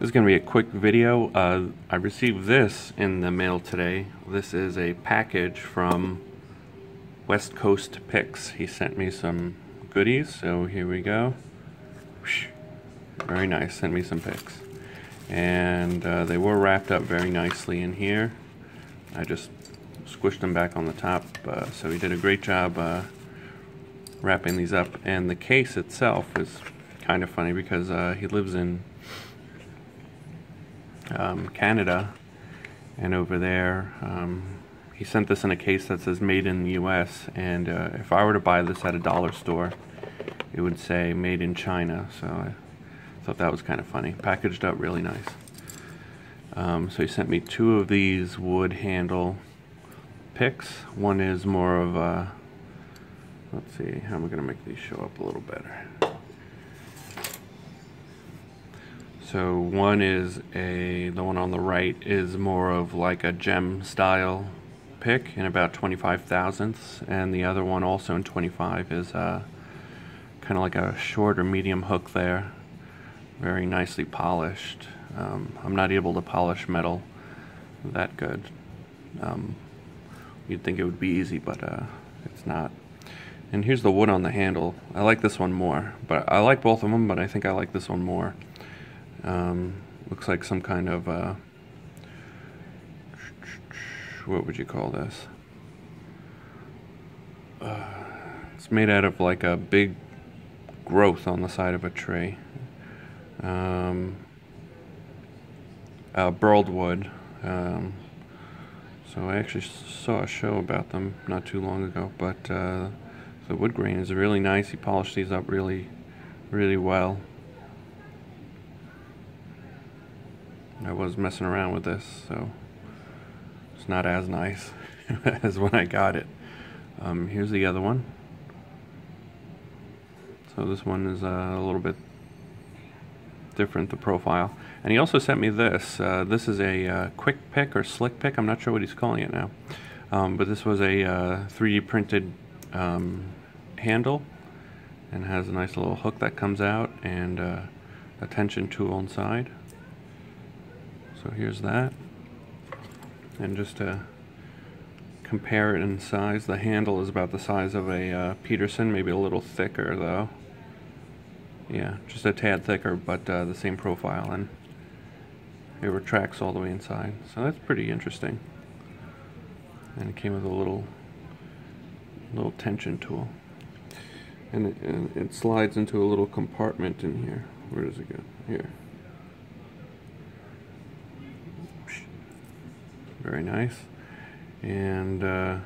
This is going to be a quick video. Uh, I received this in the mail today. This is a package from West Coast Picks. He sent me some goodies, so here we go. Very nice, sent me some picks. And uh, they were wrapped up very nicely in here. I just squished them back on the top, uh, so he did a great job uh, wrapping these up. And the case itself is kind of funny because uh, he lives in um, Canada, and over there, um, he sent this in a case that says made in the US. And uh, if I were to buy this at a dollar store, it would say made in China. So I thought that was kind of funny. Packaged up really nice. Um, so he sent me two of these wood handle picks. One is more of a, let's see, how am I going to make these show up a little better? So one is a, the one on the right is more of like a gem style pick in about 25 thousandths and the other one also in 25 is uh, kind of like a short or medium hook there. Very nicely polished. Um, I'm not able to polish metal that good. Um, you'd think it would be easy, but uh, it's not. And here's the wood on the handle. I like this one more, but I like both of them, but I think I like this one more. Um, looks like some kind of, uh, what would you call this? Uh, it's made out of like a big growth on the side of a tree. Um, uh, burled wood. Um, so I actually saw a show about them not too long ago, but uh, the wood grain is really nice. He polished these up really, really well. I was messing around with this, so it's not as nice as when I got it. Um, here's the other one. So this one is uh, a little bit different, the profile. And he also sent me this. Uh, this is a uh, quick pick or slick pick. I'm not sure what he's calling it now. Um, but this was a 3D uh, printed um, handle and has a nice little hook that comes out and uh, a tension tool inside. So here's that. And just to compare it in size, the handle is about the size of a uh, Peterson, maybe a little thicker though. Yeah, just a tad thicker, but uh, the same profile, and it retracts all the way inside. So that's pretty interesting. And it came with a little, little tension tool. And it, and it slides into a little compartment in here. Where does it go? Here. Very nice. And uh,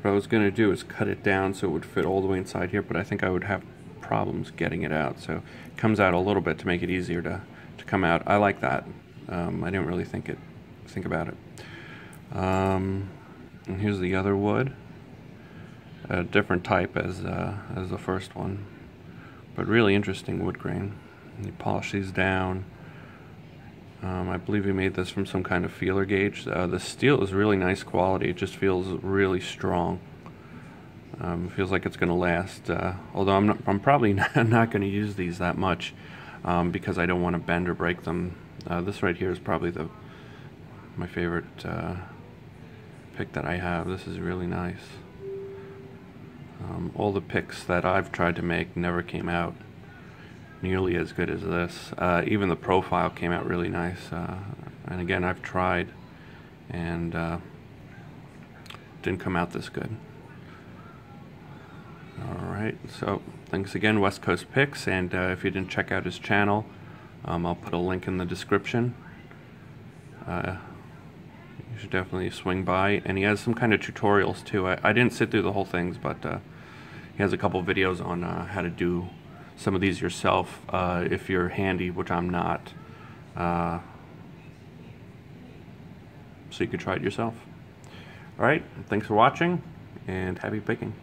what I was going to do is cut it down so it would fit all the way inside here, but I think I would have problems getting it out. So it comes out a little bit to make it easier to, to come out. I like that. Um, I didn't really think it think about it. Um, and here's the other wood, a different type as uh, as the first one, but really interesting wood grain. You polish these down. Um, I believe he made this from some kind of feeler gauge. Uh, the steel is really nice quality. It just feels really strong. Um, feels like it's going to last. Uh, although I'm, not, I'm probably not, not going to use these that much um, because I don't want to bend or break them. Uh, this right here is probably the my favorite uh, pick that I have. This is really nice. Um, all the picks that I've tried to make never came out nearly as good as this. Uh, even the profile came out really nice. Uh, and again, I've tried and uh, didn't come out this good. Alright, so thanks again, West Coast Picks. And uh, if you didn't check out his channel, um, I'll put a link in the description. Uh, you should definitely swing by. And he has some kind of tutorials too. I, I didn't sit through the whole things, but uh, he has a couple videos on how to do some of these yourself uh, if you're handy, which I'm not. Uh, so you could try it yourself. All right, thanks for watching and happy picking.